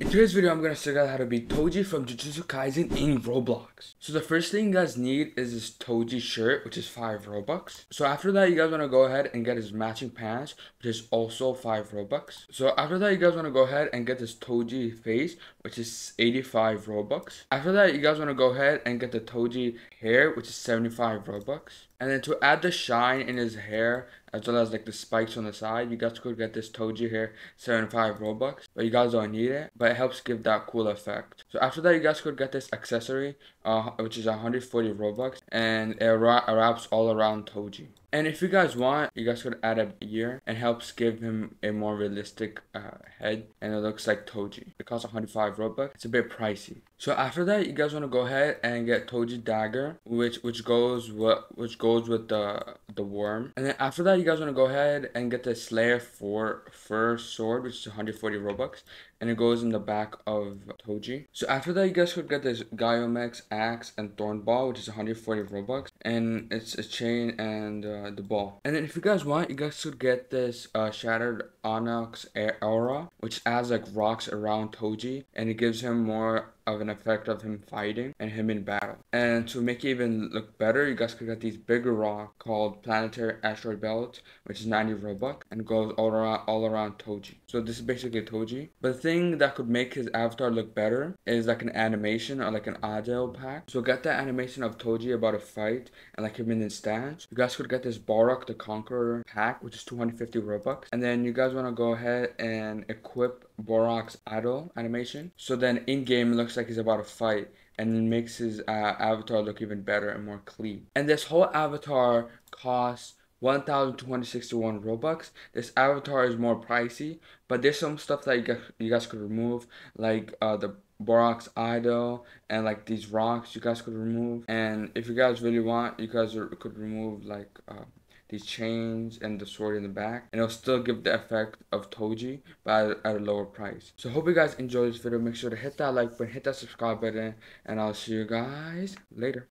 In today's video, I'm gonna show you how to beat Toji from Jujutsu Kaisen in Roblox. So the first thing you guys need is this Toji shirt, which is 5 Robux. So after that, you guys wanna go ahead and get his matching pants, which is also 5 Robux. So after that, you guys wanna go ahead and get this Toji face, which is 85 Robux. After that, you guys wanna go ahead and get the Toji hair, which is 75 Robux. And then to add the shine in his hair, as well as like the spikes on the side, you guys could get this Toji hair 75 Robux. But you guys don't need it, but it helps give that cool effect. So after that, you guys could get this accessory, uh, which is 140 Robux. And it wraps all around Toji. And if you guys want, you guys could add a ear and helps give him a more realistic uh, head and it looks like Toji. It costs 105 Robux. It's a bit pricey. So after that, you guys want to go ahead and get Toji dagger, which which goes what which goes with the the worm. And then after that, you guys want to go ahead and get the Slayer for fur sword, which is 140 Robux and it goes in the back of Toji. So after that, you guys could get this Gyomei's axe and thorn ball, which is 140 Robux, and it's a chain and uh, the ball. And then if you guys want, you guys could get this uh, shattered onyx aura, which adds like rocks around Toji, and it gives him more of an effect of him fighting and him in battle. And to make it even look better, you guys could get these bigger rock called Planetary Asteroid Belt, which is 90 Robux and goes all around all around Toji. So this is basically Toji. But the thing that could make his avatar look better is like an animation or like an audio pack. So get that animation of Toji about a fight and like him in his stance. You guys could get this Bardock the Conqueror pack, which is 250 Robux. And then you guys want to go ahead and equip Bardock's idle animation. So then in game it looks like he's about to fight and it makes his uh, avatar look even better and more clean. And this whole avatar costs 1261 Robux. This avatar is more pricey, but there's some stuff that you guys, you guys could remove, like uh, the Bardock's idle and like these rocks you guys could remove. And if you guys really want, you guys could remove like uh, these chains and the sword in the back and it'll still give the effect of Toji but at, a lower price. So hope you guys enjoyed this video. Make sure to hit that like button, hit that subscribe button and I'll see you guys later.